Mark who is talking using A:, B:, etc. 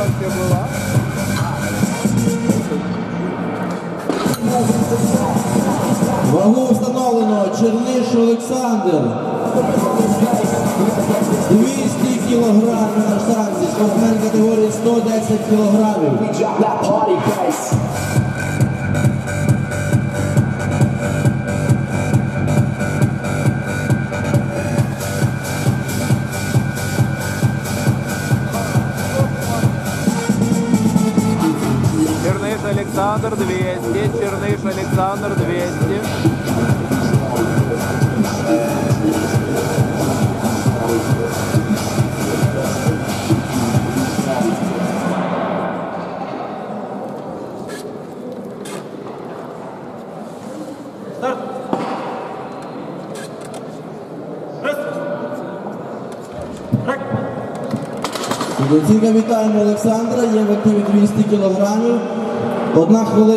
A: раз ты? Вагу встановлено Черниш Олександр. 200 кілограмів на штанзі, спортсмен категорії 110 кілограмів.
B: Александр 200, Черныш Александр 200.
A: Оцінка вітаємо Олександра, є в активі 200 кілограмів. Одна хвилина.